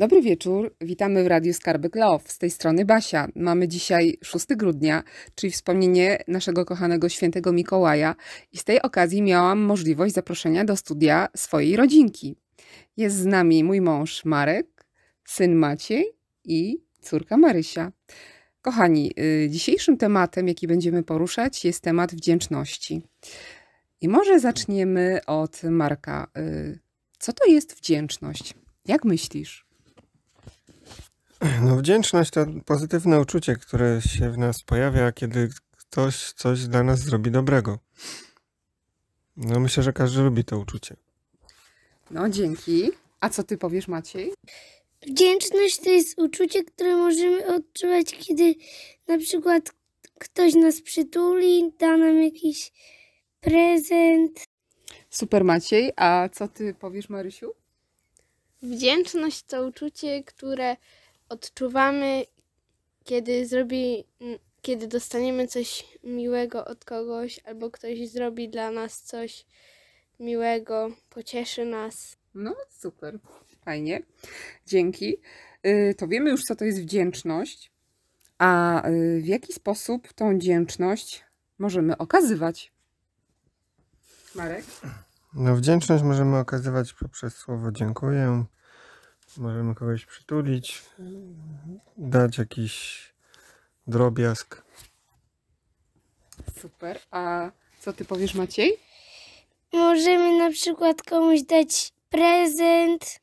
Dobry wieczór, witamy w Radiu Skarbek Love. Z tej strony Basia. Mamy dzisiaj 6 grudnia, czyli wspomnienie naszego kochanego świętego Mikołaja i z tej okazji miałam możliwość zaproszenia do studia swojej rodzinki. Jest z nami mój mąż Marek, syn Maciej i córka Marysia. Kochani, y, dzisiejszym tematem, jaki będziemy poruszać, jest temat wdzięczności. I może zaczniemy od Marka. Y, co to jest wdzięczność? Jak myślisz? No, wdzięczność to pozytywne uczucie, które się w nas pojawia, kiedy ktoś coś dla nas zrobi dobrego. No, myślę, że każdy lubi to uczucie. No, dzięki. A co ty powiesz, Maciej? Wdzięczność to jest uczucie, które możemy odczuwać, kiedy na przykład ktoś nas przytuli, da nam jakiś prezent. Super, Maciej. A co ty powiesz, Marysiu? Wdzięczność to uczucie, które odczuwamy, kiedy zrobi, kiedy dostaniemy coś miłego od kogoś, albo ktoś zrobi dla nas coś miłego, pocieszy nas. No, super. Fajnie. Dzięki. Y, To wiemy już, co to jest wdzięczność. A y, w jaki sposób tą wdzięczność możemy okazywać? Marek? No, wdzięczność możemy okazywać poprzez słowo dziękuję. Możemy kogoś przytulić, dać jakiś drobiazg. Super. A co ty powiesz, Maciej? Możemy na przykład komuś dać prezent,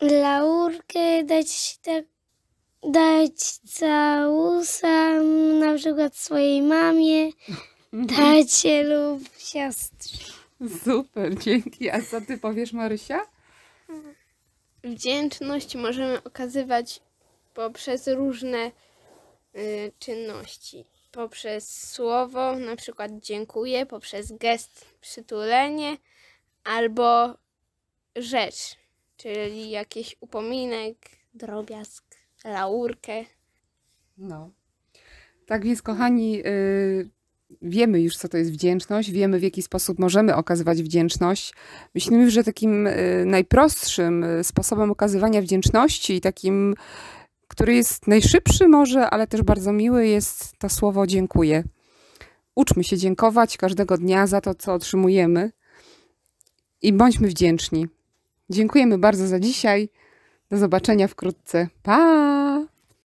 laurkę, dać tak, dać całusa, na przykład swojej mamie, tacie lub siostrze. Super, dzięki. A co ty powiesz, Marysia? Wdzięczność możemy okazywać poprzez różne y, czynności. Poprzez słowo, na przykład dziękuję, poprzez gest przytulenie, albo rzecz, czyli jakiś upominek, drobiazg, laurkę. No. Tak więc, kochani, y, wiemy już, co to jest wdzięczność, wiemy, w jaki sposób możemy okazywać wdzięczność. Myślimy, że takim y, najprostszym y, sposobem okazywania wdzięczności, takim, który jest najszybszy może, ale też bardzo miły, jest to słowo dziękuję. Uczmy się dziękować każdego dnia za to, co otrzymujemy i bądźmy wdzięczni. Dziękujemy bardzo za dzisiaj. Do zobaczenia wkrótce. Pa!